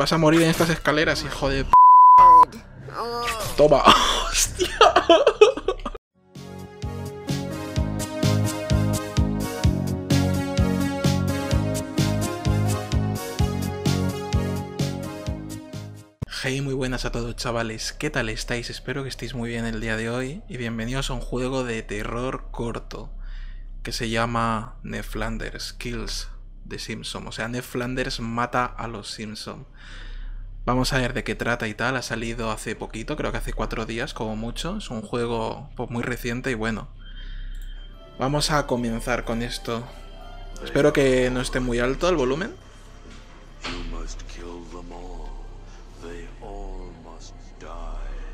Vas a morir en estas escaleras, hijo de... p***. Toma. Hostia. Hey, muy buenas a todos chavales, ¿qué tal estáis? Espero que estéis muy bien el día de hoy y bienvenidos a un juego de terror corto que se llama Ned Flanders Kills the Simpson, o sea, Ned Flanders mata a los Simpson. Vamos a ver de qué trata y tal, ha salido hace poquito, creo que hace cuatro días como mucho, es un juego pues, muy reciente y bueno. Vamos a comenzar con esto. Espero que no esté muy alto el volumen.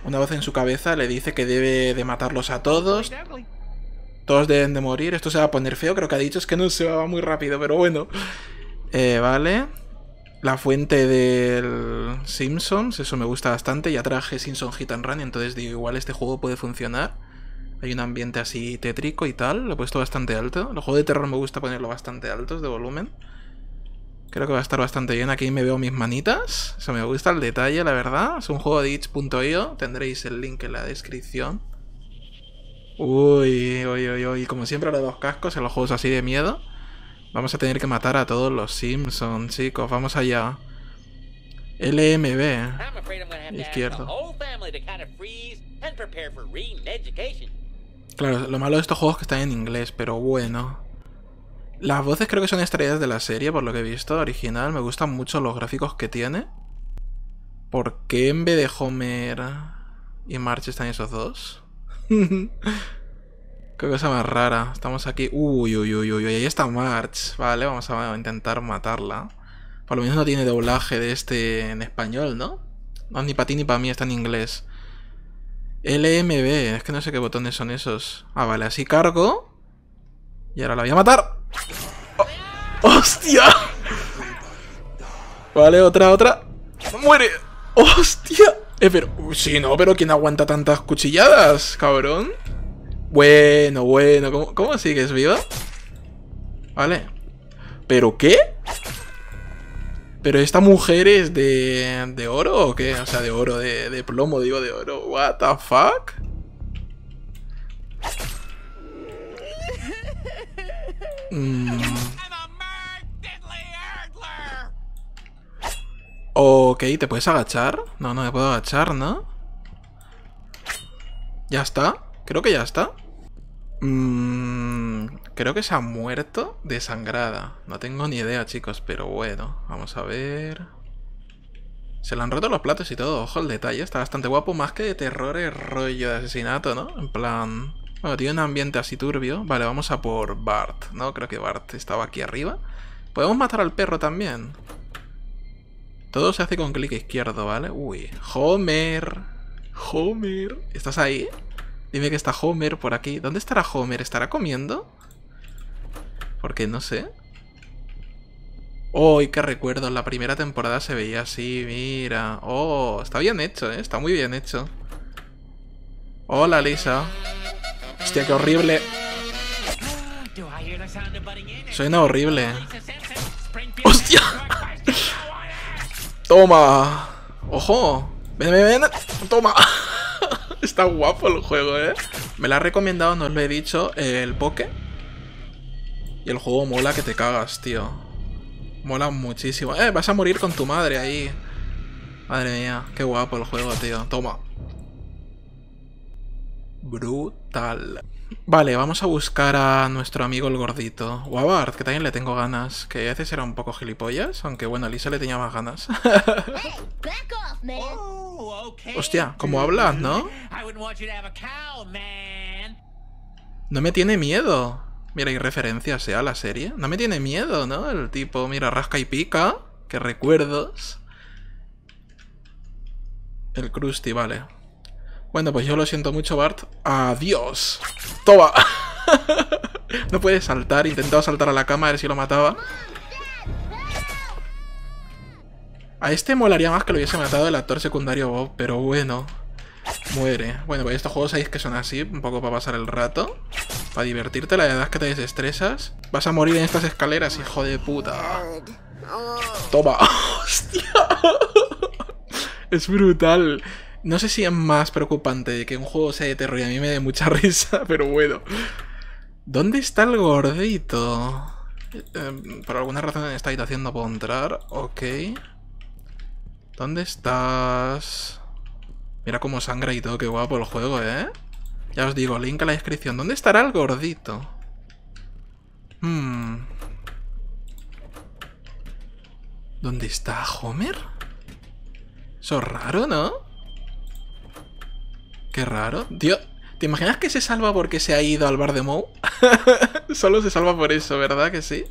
Una voz en su cabeza le dice que debe de matarlos a todos. Todos deben de morir. Esto se va a poner feo. Creo que ha dicho es que no se va muy rápido, pero bueno. Eh, vale. La fuente del Simpsons. Eso me gusta bastante. Ya traje Simpson Hit and Run. Entonces digo, igual este juego puede funcionar. Hay un ambiente así tétrico y tal. Lo he puesto bastante alto. Los juegos de terror me gusta ponerlo bastante altos de volumen. Creo que va a estar bastante bien. Aquí me veo mis manitas. Eso me gusta el detalle, la verdad. Es un juego de itch.io. Tendréis el link en la descripción. Uy, uy, uy, uy. Como siempre, los dos cascos en los juegos así de miedo. Vamos a tener que matar a todos los Simpsons, chicos. Vamos allá. LMB. Izquierdo. Claro, lo malo de estos juegos es que están en inglés, pero bueno. Las voces creo que son estrellas de la serie, por lo que he visto, original. Me gustan mucho los gráficos que tiene. ¿Por qué en vez de Homer y March están esos dos? Qué cosa más rara. Estamos aquí. Uy, uy, uy, uy. Ahí está March. Vale, vamos a intentar matarla. Por lo menos no tiene doblaje de este en español, ¿no? No, ni para ti ni para mí, está en inglés. LMB. Es que no sé qué botones son esos. Ah, vale, así cargo. Y ahora la voy a matar. Oh, ¡Hostia! Vale, otra, otra. ¡Muere! ¡Hostia! Eh, pero... Sí, no, pero ¿quién aguanta tantas cuchilladas, cabrón? Bueno, bueno. ¿Cómo, cómo sigues viva? Vale. ¿Pero qué? ¿Pero esta mujer es de, de oro o qué? O sea, de oro, de, de plomo, digo, de oro. ¿What the fuck? Mm. Ok, ¿te puedes agachar? No, no me puedo agachar, ¿no? ¿Ya está? Creo que ya está. Mm, creo que se ha muerto desangrada. No tengo ni idea, chicos, pero bueno. Vamos a ver... Se le han roto los platos y todo. Ojo el detalle. Está bastante guapo. Más que de terror es rollo de asesinato, ¿no? En plan... Bueno, tiene un ambiente así turbio. Vale, vamos a por Bart, ¿no? Creo que Bart estaba aquí arriba. Podemos matar al perro también. Todo se hace con clic izquierdo, ¿vale? Uy, Homer. Homer. ¿Estás ahí? Dime que está Homer por aquí. ¿Dónde estará Homer? ¿Estará comiendo? Porque no sé. Oh, qué recuerdo. La primera temporada se veía así, mira. Oh, está bien hecho, ¿eh? Está muy bien hecho. Hola, Lisa. Hostia, qué horrible. Suena horrible. ¡Hostia! ¡Toma! ¡Ojo! ¡Ven, ven, ven! ¡Toma! Está guapo el juego, ¿eh? Me lo ha recomendado, no os lo he dicho, el Poke. Y el juego mola que te cagas, tío. Mola muchísimo. ¡Eh! Vas a morir con tu madre ahí. Madre mía, qué guapo el juego, tío. Toma. Brutal. Vale, vamos a buscar a nuestro amigo el gordito. O a Bart, que también le tengo ganas. Que a veces era un poco gilipollas, aunque bueno, a Lisa le tenía más ganas. Hostia, ¿cómo hablas, no? No me tiene miedo. Mira, hay referencias a la serie. No me tiene miedo, ¿no? El tipo, mira, rasca y pica. Qué recuerdos. El Krusty, vale. Bueno, pues yo lo siento mucho, Bart. ¡Adiós! ¡Toma! no puede saltar. Intentado saltar a la cama a ver si lo mataba. A este molaría más que lo hubiese matado el actor secundario Bob, pero bueno. Muere. Bueno, pues estos juegos sabéis que son así, un poco para pasar el rato. Para divertirte, la verdad es que te desestresas. Vas a morir en estas escaleras, hijo de puta. Toma. ¡Hostia! Es brutal. No sé si es más preocupante que un juego sea de terror y a mí me dé mucha risa, pero bueno. ¿Dónde está el gordito? Eh, por alguna razón en esta habitación no puedo entrar. Ok. ¿Dónde estás? Mira cómo sangra y todo, qué guapo el juego, ¿eh? Ya os digo, link a la descripción. ¿Dónde estará el gordito? Hmm. ¿Dónde está Homer? Eso es raro, ¿no? Qué raro. Tío, ¿te imaginas que se salva porque se ha ido al bar de Moe? Solo se salva por eso, ¿verdad que sí?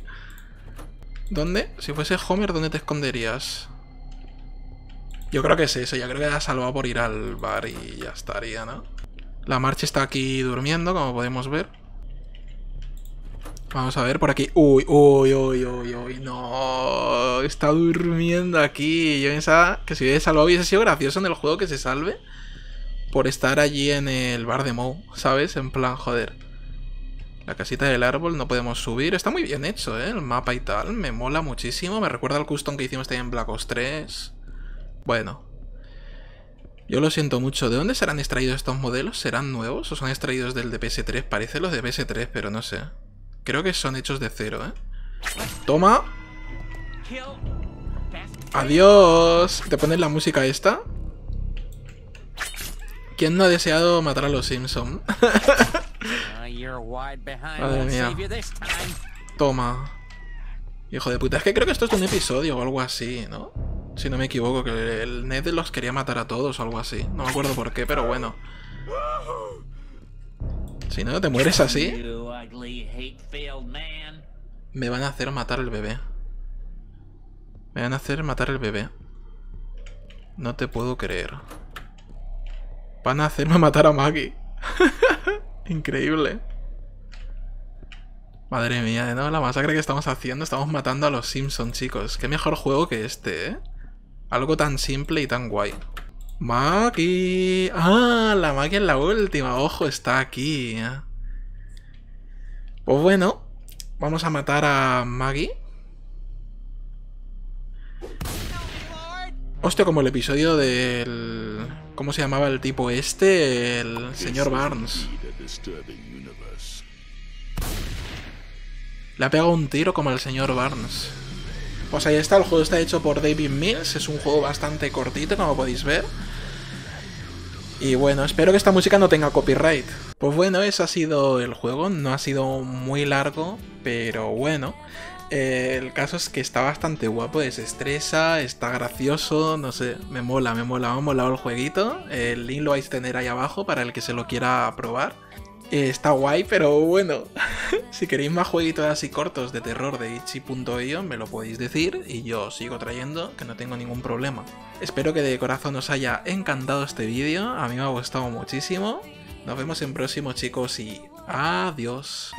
¿Dónde? Si fuese Homer, ¿dónde te esconderías? Yo creo que es eso, ya creo que ha salvado por ir al bar y ya estaría, ¿no? La marcha está aquí durmiendo, como podemos ver. Vamos a ver por aquí. Uy, uy, uy, uy, uy, no. Está durmiendo aquí. Yo pensaba que si hubiese salvado hubiese sido gracioso en el juego que se salve por estar allí en el bar de Moe, ¿sabes? En plan, joder. La casita del árbol no podemos subir. Está muy bien hecho, ¿eh? El mapa y tal. Me mola muchísimo. Me recuerda al custom que hicimos también en Black Ops 3. Bueno. Yo lo siento mucho. ¿De dónde serán extraídos estos modelos? ¿Serán nuevos o son extraídos del de PS3? Parece los de PS3, pero no sé. Creo que son hechos de cero, ¿eh? ¡Toma! ¡Adiós! ¿Te pones la música esta? ¿Quién no ha deseado matar a los Simpson? Madre mía. Toma. Hijo de puta. Es que creo que esto es de un episodio o algo así, ¿no? Si no me equivoco, que el Ned los quería matar a todos o algo así. No me acuerdo por qué, pero bueno. Si no, te mueres así. Me van a hacer matar el bebé. Me van a hacer matar el bebé. No te puedo creer. Van a hacerme matar a Maggie. Increíble. Madre mía, ¿no? La masacre que estamos haciendo. Estamos matando a los Simpsons, chicos. Qué mejor juego que este, ¿eh? Algo tan simple y tan guay. Maggie. Ah, la Maggie es la última. Ojo, está aquí. Pues bueno, vamos a matar a Maggie. Hostia, como el episodio del... ¿Cómo se llamaba el tipo este? El señor Barnes. Le ha pegado un tiro como el señor Barnes. Pues ahí está, el juego está hecho por David Mills, es un juego bastante cortito, como podéis ver. Y bueno, espero que esta música no tenga copyright. Pues bueno, eso ha sido el juego, no ha sido muy largo, pero bueno. Eh, el caso es que está bastante guapo, desestresa, está gracioso, no sé, me mola, me mola, me ha molado el jueguito. El link lo vais a tener ahí abajo para el que se lo quiera probar. Eh, está guay, pero bueno, si queréis más jueguitos así cortos de terror de itchy.io me lo podéis decir y yo sigo trayendo, que no tengo ningún problema. Espero que de corazón os haya encantado este vídeo, a mí me ha gustado muchísimo. Nos vemos en próximo chicos y adiós.